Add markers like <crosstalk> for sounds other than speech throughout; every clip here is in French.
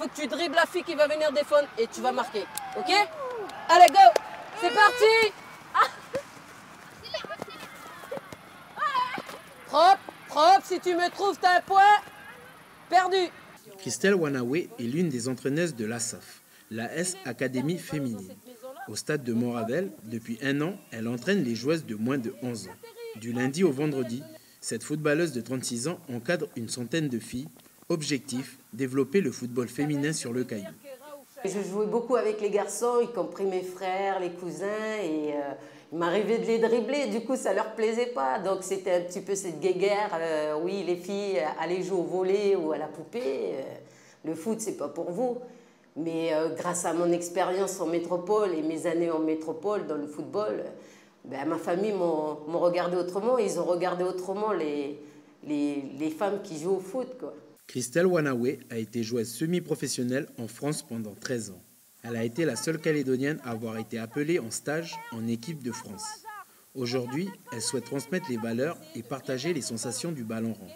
faut que tu dribbles la fille qui va venir défendre et tu vas marquer. Ok? Allez, go C'est parti Propre, propre, si tu me trouves, t'as un point. Perdu. Christelle Wanawe est l'une des entraîneuses de l'ASAF, la S Académie féminine. Au stade de Moravel, depuis un an, elle entraîne les joueuses de moins de 11 ans. Du lundi au vendredi, cette footballeuse de 36 ans encadre une centaine de filles. Objectif, développer le football féminin sur le caillou. Je jouais beaucoup avec les garçons, y compris mes frères, les cousins, et euh, il m'arrivait de les dribbler, du coup ça leur plaisait pas. Donc c'était un petit peu cette guéguerre, euh, oui les filles, allez jouer au volet ou à la poupée, euh, le foot c'est pas pour vous. Mais grâce à mon expérience en métropole et mes années en métropole dans le football, ben, ma famille m'ont regardé autrement, ils ont regardé autrement les, les, les femmes qui jouent au foot. Quoi. Christelle Wanawe a été joueuse semi-professionnelle en France pendant 13 ans. Elle a été la seule Calédonienne à avoir été appelée en stage en équipe de France. Aujourd'hui, elle souhaite transmettre les valeurs et partager les sensations du ballon rond.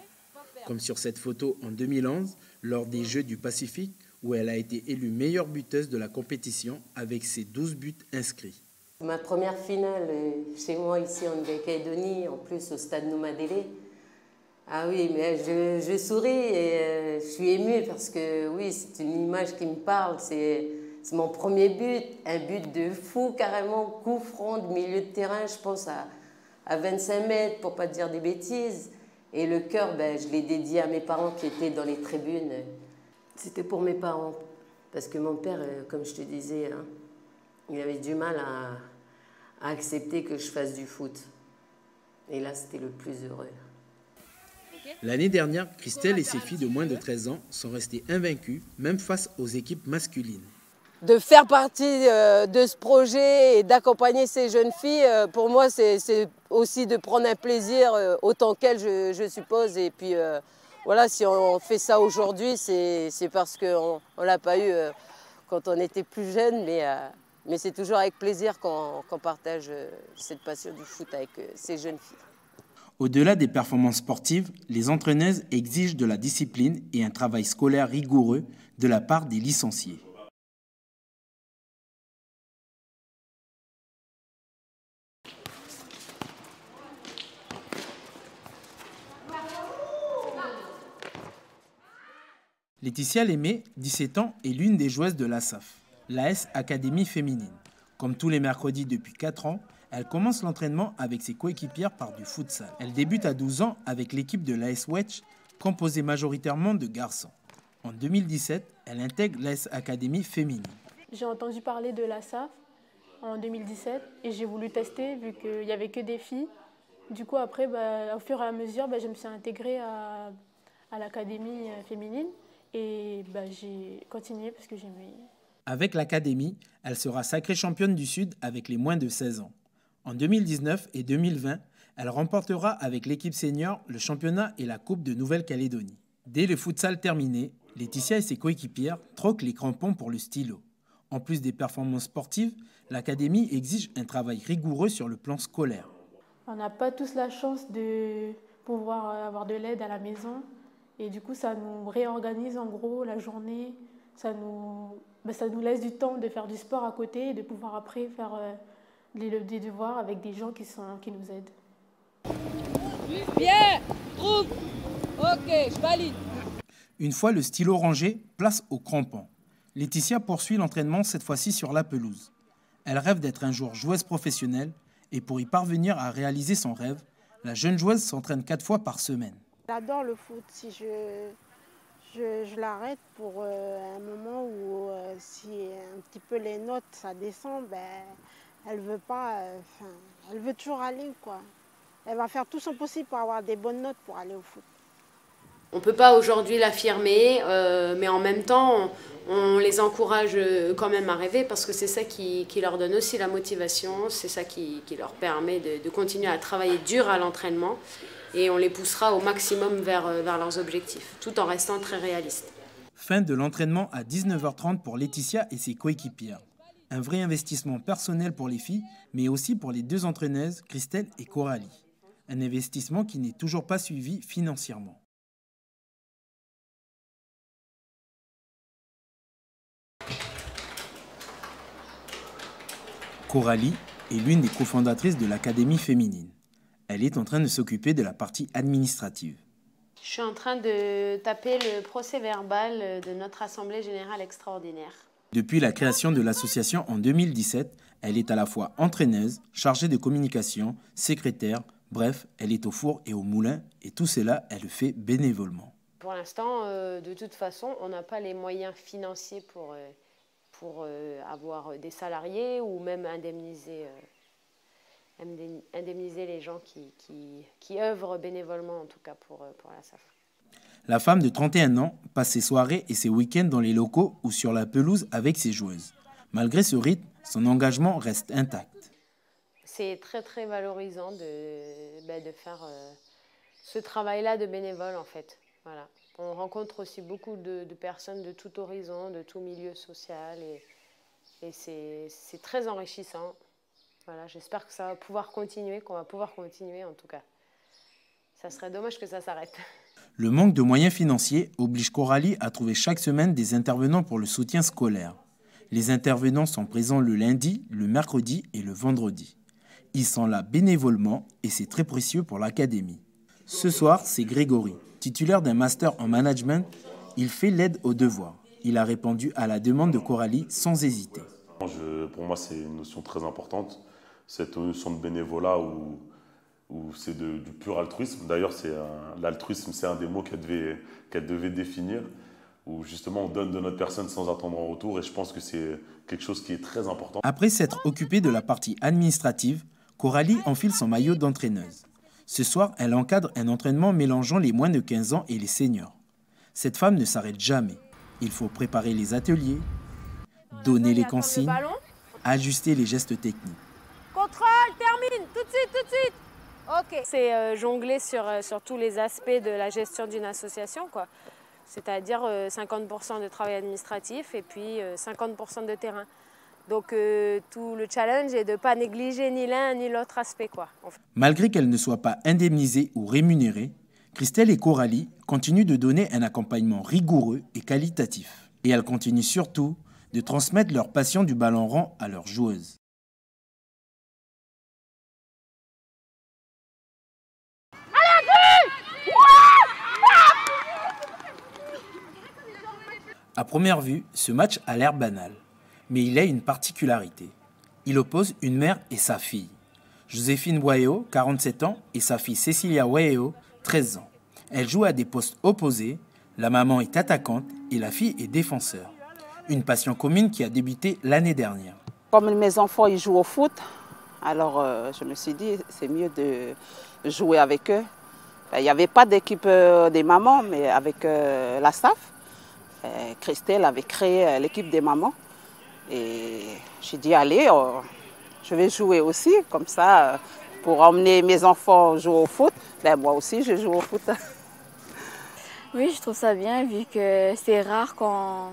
Comme sur cette photo en 2011, lors des Jeux du Pacifique, où elle a été élue meilleure buteuse de la compétition avec ses 12 buts inscrits. Ma première finale chez moi ici en Calédonie, en plus au stade Noumadélé, ah oui, mais je, souris et euh, je suis émue parce que oui, c'est une image qui me parle. C'est mon premier but, un but de fou carrément, coup franc de milieu de terrain, je pense à, à 25 mètres pour pas dire des bêtises. Et le cœur, ben, je l'ai dédié à mes parents qui étaient dans les tribunes. C'était pour mes parents. Parce que mon père, euh, comme je te disais, hein, il avait du mal à accepter que je fasse du foot. Et là, c'était le plus heureux. L'année dernière, Christelle et ses filles de moins de 13 ans sont restées invaincues, même face aux équipes masculines. De faire partie euh, de ce projet et d'accompagner ces jeunes filles, euh, pour moi, c'est aussi de prendre un plaisir euh, autant qu'elles, je, suppose. Et puis, voilà, si on fait ça aujourd'hui, c'est parce qu'on ne l'a pas eu quand on était plus jeune, mais, mais c'est toujours avec plaisir qu'on partage cette passion du foot avec ces jeunes filles. Au-delà des performances sportives, les entraîneuses exigent de la discipline et un travail scolaire rigoureux de la part des licenciés. Laetitia Lémé, 17 ans, est l'une des joueuses de l'ASAF, l'AS Académie féminine. Comme tous les mercredis depuis 4 ans, elle commence l'entraînement avec ses coéquipières par du futsal. Elle débute à 12 ans avec l'équipe de l'AS Wedge, composée majoritairement de garçons. En 2017, elle intègre l'AS Académie féminine. J'ai entendu parler de l'ASAF en 2017 et j'ai voulu tester vu qu'il n'y avait que des filles. Du coup, après, bah, au fur et à mesure, bah, je me suis intégrée à, l'académie euh, féminine et bah, j'ai continué parce que j'aimais. Avec l'académie, elle sera sacrée championne du Sud avec les moins de 16 ans. En 2019 et 2020, elle remportera avec l'équipe senior le championnat et la Coupe de Nouvelle-Calédonie. Dès le futsal terminé, Laetitia et ses coéquipières troquent les crampons pour le stylo. En plus des performances sportives, l'académie exige un travail rigoureux sur le plan scolaire. On n'a pas tous la chance de pouvoir avoir de l'aide à la maison. Et du coup, ça nous réorganise en gros la journée. Ça nous, ben, ça nous laisse du temps de faire du sport à côté et de pouvoir après faire euh, des devoirs avec des gens qui, sont, qui nous aident. Bien, trouve. Ok, je valide. Une fois le stylo rangé, place au crampon. Laetitia poursuit l'entraînement cette fois-ci sur la pelouse. Elle rêve d'être un jour joueuse professionnelle et pour y parvenir à réaliser son rêve, la jeune joueuse s'entraîne quatre fois par semaine. J'adore le foot. Si je, je, l'arrête pour euh, un moment où euh, si un petit peu les notes ça descend, ben, elle veut pas, euh, elle veut toujours aller quoi. Elle va faire tout son possible pour avoir des bonnes notes pour aller au foot. On ne peut pas aujourd'hui l'affirmer, euh, mais en même temps, on, les encourage quand même à rêver parce que c'est ça qui, leur donne aussi la motivation, c'est ça qui, leur permet de, continuer à travailler dur à l'entraînement et on les poussera au maximum vers, euh, vers leurs objectifs, tout en restant très réaliste. Fin de l'entraînement à 19h30 pour Laetitia et ses coéquipières. Un vrai investissement personnel pour les filles, mais aussi pour les deux entraîneuses, Christelle et Coralie. Un investissement qui n'est toujours pas suivi financièrement. Coralie est l'une des cofondatrices de l'Académie féminine. Elle est en train de s'occuper de la partie administrative. Je suis en train de taper le procès verbal de notre Assemblée générale extraordinaire. Depuis la création de l'association en 2017, elle est à la fois entraîneuse, chargée de communication, secrétaire, bref, elle est au four et au moulin et tout cela, elle le fait bénévolement. Pour l'instant, euh, de toute façon, on n'a pas les moyens financiers pour, euh, euh, avoir des salariés ou même indemniser, les gens qui, qui, qui, œuvrent bénévolement, en tout cas pour, pour la SAF. La femme de 31 ans passe ses soirées et ses week-ends dans les locaux ou sur la pelouse avec ses joueuses. Malgré ce rythme, son engagement reste intact. C'est très très valorisant de, ben, faire ce travail-là de bénévole en fait. Voilà. On rencontre aussi beaucoup de, personnes de tout horizon, de tout milieu social et, et c'est très enrichissant. Voilà, J'espère que ça va pouvoir continuer, qu'on va pouvoir continuer en tout cas. Ça serait dommage que ça s'arrête. <laughs> Le manque de moyens financiers oblige Coralie à trouver chaque semaine des intervenants pour le soutien scolaire. Les intervenants sont présents le lundi, le mercredi et le vendredi. Ils sont là bénévolement et c'est très précieux pour l'académie. Ce soir, c'est Grégory. Titulaire d'un master en management, il fait l'aide aux devoirs. Il a répondu à la demande de Coralie sans hésiter. pour moi, c'est une notion très importante. Cette notion de bénévolat où, où c'est du pur altruisme. D'ailleurs, l'altruisme, c'est un des mots qu'elle devait, qu'elle devait définir, où justement on donne de notre personne sans attendre en retour. Et je pense que c'est quelque chose qui est très important. Après s'être occupée de la partie administrative, Coralie enfile son maillot d'entraîneuse. Ce soir, elle encadre un entraînement mélangeant les moins de 15 ans et les seniors. Cette femme ne s'arrête jamais. Il faut préparer les ateliers, donner les consignes, ajuster les gestes techniques. Contrôle, termine, tout de suite, tout de suite. C'est euh, jongler sur, euh, sur tous les aspects de la gestion d'une association, quoi. C'est-à-dire 50% euh, de travail administratif et puis 50% de terrain. Donc tout le challenge est de ne pas négliger ni l'un ni l'autre aspect. Quoi, Malgré qu'elles ne soient pas indemnisées ou rémunérées, Christelle et Coralie continuent de donner un accompagnement rigoureux et qualitatif. Et elles continuent surtout de transmettre leur passion du ballon rond à leurs joueuses. À première vue, ce match a l'air banal mais il a une particularité. Il oppose une mère et sa fille. Joséphine Wayo, 47 ans, et sa fille Cecilia Wayo, 13 ans. Elles jouent à des postes opposés. La maman est attaquante et la fille est défenseur. Une passion commune qui a débuté l'année dernière. Comme mes enfants ils jouent au foot, alors euh, je me suis dit c'est mieux de jouer avec eux. Il n'y avait pas d'équipe euh, des mamans, mais avec euh, la staff, Christelle avait créé l'équipe des mamans. Et j'ai dit, allez, euh, je vais jouer aussi, comme ça, euh, pour emmener mes enfants jouer au foot. Ben, moi aussi, je joue au foot. <laughs> Oui, je trouve ça bien, vu que c'est rare qu'on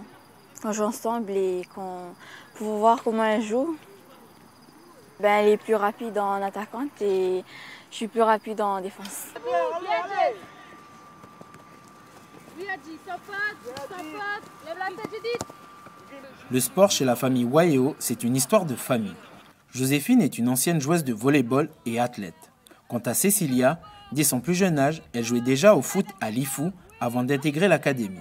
joue ensemble et qu'on peut voir comment elle joue. Ben, elle est plus rapide en attaquante et je suis plus rapide en défense. Le sport chez la famille Waeo, c'est une histoire de famille. Joséphine est une ancienne joueuse de volleyball et athlète. Quant à Cécilia, dès son plus jeune âge, elle jouait déjà au foot à l'IFU avant d'intégrer l'académie.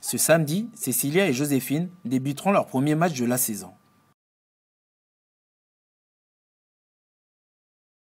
Ce samedi, Cécilia et Joséphine débuteront leur premier match de la saison.